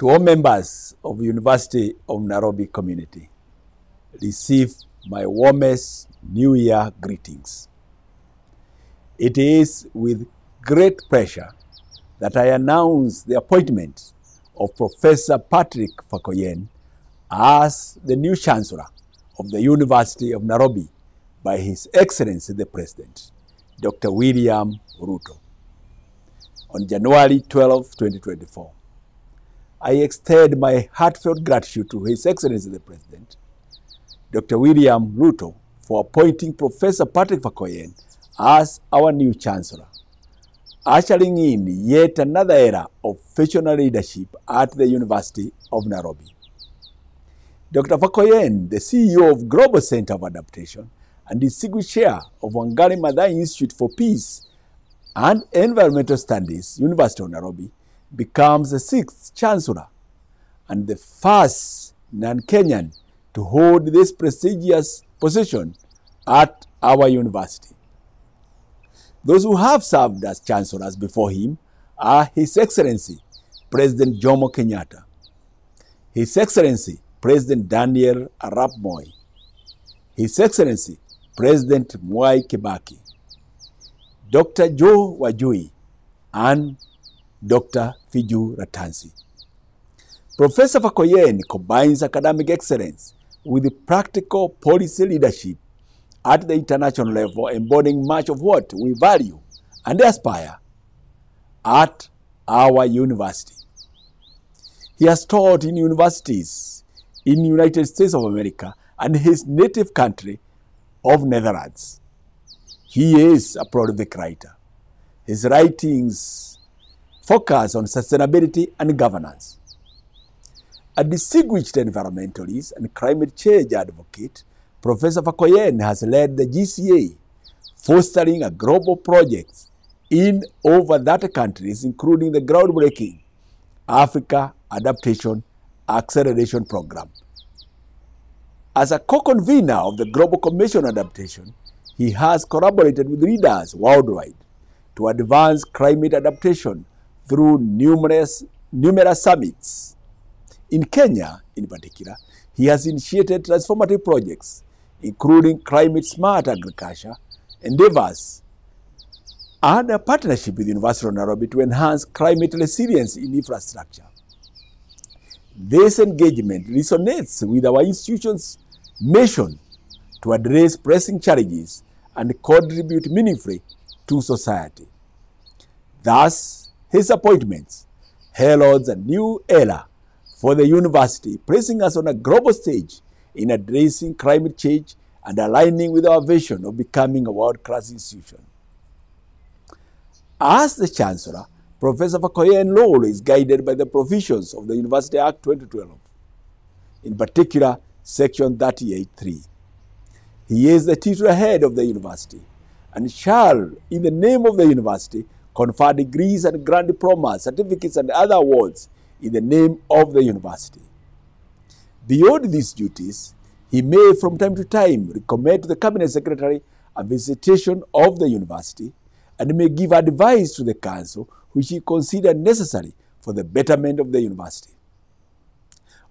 To all members of University of Nairobi community, receive my warmest New Year greetings. It is with great pleasure that I announce the appointment of Professor Patrick Fakoyen as the new Chancellor of the University of Nairobi by His Excellency the President, Dr. William Ruto. On January 12, 2024, I extend my heartfelt gratitude to His Excellency the President, Dr. William Ruto, for appointing Professor Patrick Fakoyen as our new Chancellor, ushering in yet another era of visionary leadership at the University of Nairobi. Dr. Fakoyen, the CEO of Global Center of Adaptation and distinguished chair of Wangari Maathai Institute for Peace and Environmental Studies, University of Nairobi, becomes the sixth chancellor and the first non-Kenyan to hold this prestigious position at our university. Those who have served as chancellors before him are His Excellency President Jomo Kenyatta, His Excellency President Daniel Arap Moi, His Excellency President Mwai Kibaki, Dr. Joe Wanjui, and Dr. Fiju Ratansi. Professor Fakoyen combines academic excellence with practical policy leadership at the international level, embodying much of what we value and aspire at our university. He has taught in universities in United States of America and his native country of Netherlands. He is a prolific writer. His writings focus on sustainability and governance. A distinguished environmentalist and climate change advocate, Professor Verkooijen has led the GCA, fostering a global project in over 30 countries, including the groundbreaking Africa Adaptation Acceleration Program. As a co-convener of the Global Commission on Adaptation, he has collaborated with leaders worldwide to advance climate adaptation through numerous, numerous summits. In Kenya, in particular, he has initiated transformative projects, including climate smart agriculture endeavors and a partnership with University of Nairobi to enhance climate resilience in infrastructure. This engagement resonates with our institution's mission to address pressing challenges and contribute meaningfully to society. Thus, his appointments heralds a new era for the university, placing us on a global stage in addressing climate change and aligning with our vision of becoming a world-class institution. As the Chancellor, Professor Verkooijen role is guided by the provisions of the University Act 2012, in particular, Section 38.3. He is the titular head of the university and shall, in the name of the university, confer degrees and grant diplomas, certificates, and other awards in the name of the university. Beyond these duties, he may from time to time recommend to the cabinet secretary a visitation of the university and may give advice to the council which he considers necessary for the betterment of the university.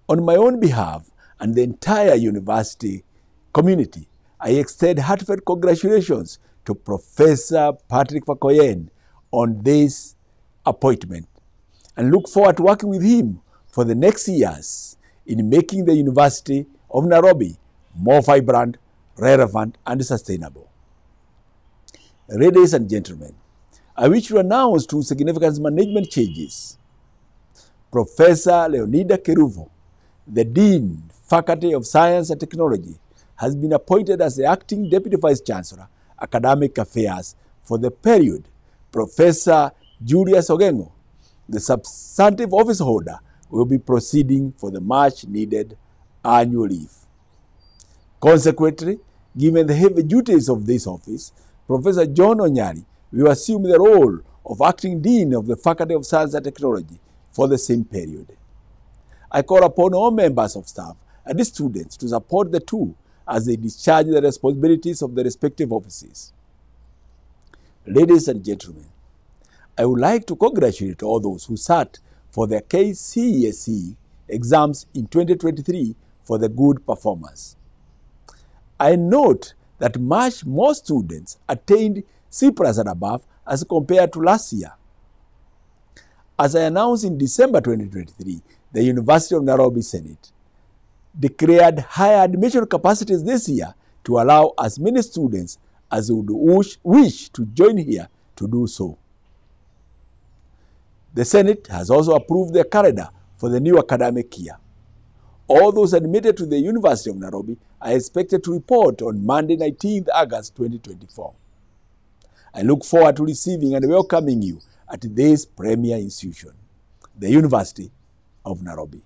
On my own behalf and the entire university community, I extend heartfelt congratulations to Professor Patrick Verkooijen on this appointment and look forward to working with him for the next years in making the University of Nairobi more vibrant, relevant, and sustainable. Ladies and gentlemen, I wish to announce two significant management changes. Professor Leonida Kerubo, the Dean, Faculty of Science and Technology, has been appointed as the acting Deputy Vice Chancellor, Academic Affairs for the period. Professor Julius Ogengo, the substantive office holder, will be proceeding for the much needed annual leave. Consequently, given the heavy duties of this office, Professor John Onyari will assume the role of acting dean of the Faculty of Science and Technology for the same period. I call upon all members of staff and the students to support the two as they discharge the responsibilities of the respective offices. Ladies and gentlemen, I would like to congratulate all those who sat for the KCSE exams in 2023 for the good performance. I note that much more students attained C plus and above as compared to last year. As I announced in December 2023, the University of Nairobi Senate declared higher admission capacities this year to allow as many students as would wish, wish to join here to do so. The Senate has also approved the calendar for the new academic year. All those admitted to the University of Nairobi are expected to report on Monday, 19th August 2024. I look forward to receiving and welcoming you at this premier institution, the University of Nairobi.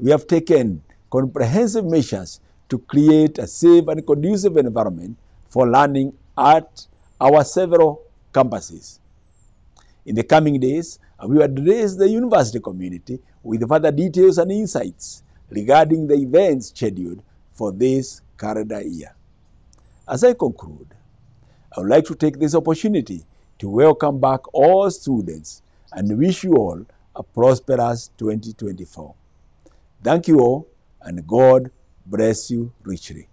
We have taken comprehensive measures to create a safe and conducive environment for learning at our several campuses. In the coming days, we will address the university community with further details and insights regarding the events scheduled for this calendar year. As I conclude, I would like to take this opportunity to welcome back all students and wish you all a prosperous 2024. Thank you all, and God bless you richly.